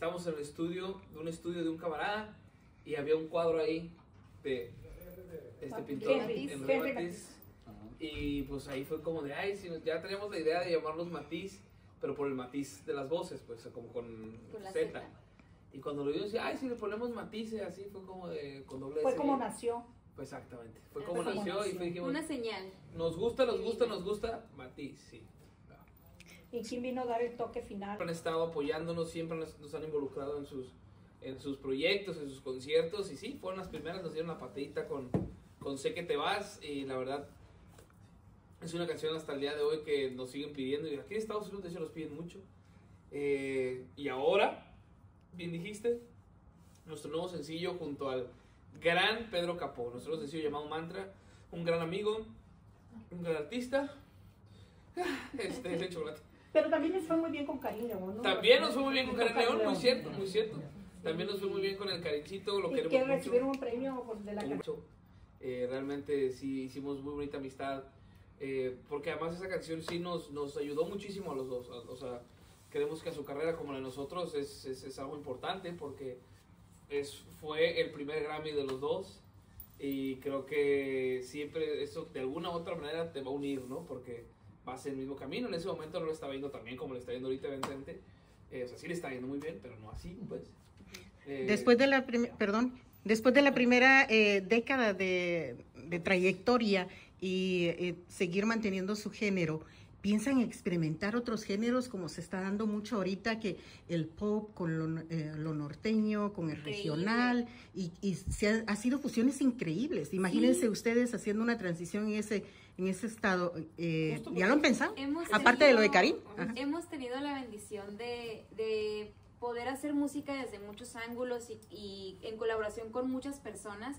estábamos en el estudio, de un estudio de un camarada, y había un cuadro ahí de este pintor, Matiz. Matiz. Y pues ahí fue como de, ay, si nos- ya teníamos la idea de llamarnos Matiz, pero por el matiz de las voces, pues como con, Con Z. Z. Y cuando lo vimos, ay, si le ponemos matices, así fue como de, con doble Fue S. como nació. Pues exactamente, fue Ah, como fue como nació y fue, dijimos, Una señal. nos gusta, nos gusta, nos gusta, Matiz, sí. ¿Y quién vino a dar el toque final? Han estado apoyándonos, siempre nos, nos han involucrado en sus, en sus proyectos, en sus conciertos, y sí, fueron las primeras, nos dieron la patadita con, con Sé que te vas, y la verdad, es una canción hasta el día de hoy que nos siguen pidiendo, y aquí en Estados Unidos de hecho nos piden mucho. Eh, y ahora, bien dijiste, nuestro nuevo sencillo junto al gran Pedro Capó, nuestro nuevo sencillo llamado Mantra, un gran amigo, un gran artista, este es el chocolate. Pero también les fue muy bien con Karim León, ¿no? También nos fue muy bien con Karen León, muy cierto, muy cierto. También nos fue muy bien con el Carincito, lo Y queremos que mucho. recibieron un premio por- de la mucho. Eh, realmente sí hicimos muy bonita amistad. eh, porque además esa canción sí nos, nos ayudó muchísimo a los dos. O sea, creemos que a su carrera como la de nosotros es, es, es algo importante porque es, fue el primer Grammy de los dos. Y creo que siempre eso de alguna u otra manera te va a unir, ¿no? Porque vas en el mismo camino. En ese momento no lo estaba viendo tan bien como le está viendo ahorita Vicente. Eh, o sea, sí le está yendo muy bien, pero no así, pues. Eh, Después de la perdón, después de la primera eh, década de, de trayectoria y eh, seguir manteniendo su género, ¿piensan experimentar otros géneros como se está dando mucho ahorita que el pop con lo, eh, lo norteño, con el Increíble. regional y, y se ha, ha sido fusiones increíbles? Imagínense ustedes haciendo una transición en ese en ese estado. eh, ¿Ya lo han pensado? Aparte de lo de Karim. Ajá. Hemos tenido la bendición de, de poder hacer música desde muchos ángulos y, y en colaboración con muchas personas.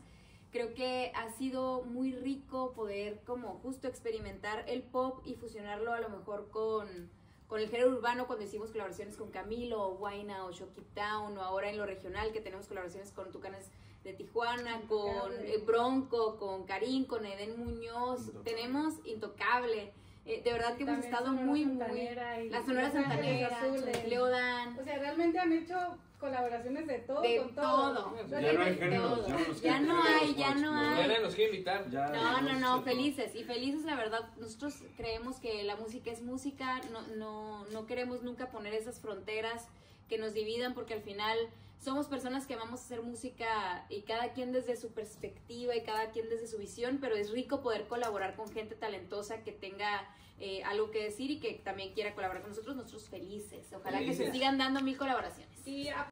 Creo que ha sido muy rico poder como justo experimentar el pop y fusionarlo a lo mejor con, con el género urbano cuando hicimos colaboraciones con Camilo, o Guayna o Shock It Down o ahora en lo regional que tenemos colaboraciones con Tucanes de Tijuana, con Intocable. eh, Bronco, con Karim, con Eden Muñoz, tenemos Intocable. Eh, de verdad que hemos estado muy, muy... La Sonora Santanera, Azules. Leodan, O sea, realmente han hecho colaboraciones de todo de con todo. todo. Ya Ya no hay géneros, ya no nos Ya hay, ya no hay. Elena nos quiere invitar. Ya, No, ya no, no, felices. Y felices, la verdad, nosotros creemos que la música es música, no, no, no queremos nunca poner esas fronteras que nos dividan porque al final somos personas que vamos a hacer música y cada quien desde su perspectiva y cada quien desde su visión, pero es rico poder colaborar con gente talentosa que tenga eh, algo que decir y que también quiera colaborar con nosotros, nosotros felices. Ojalá que se sigan dando mil colaboraciones. Y a-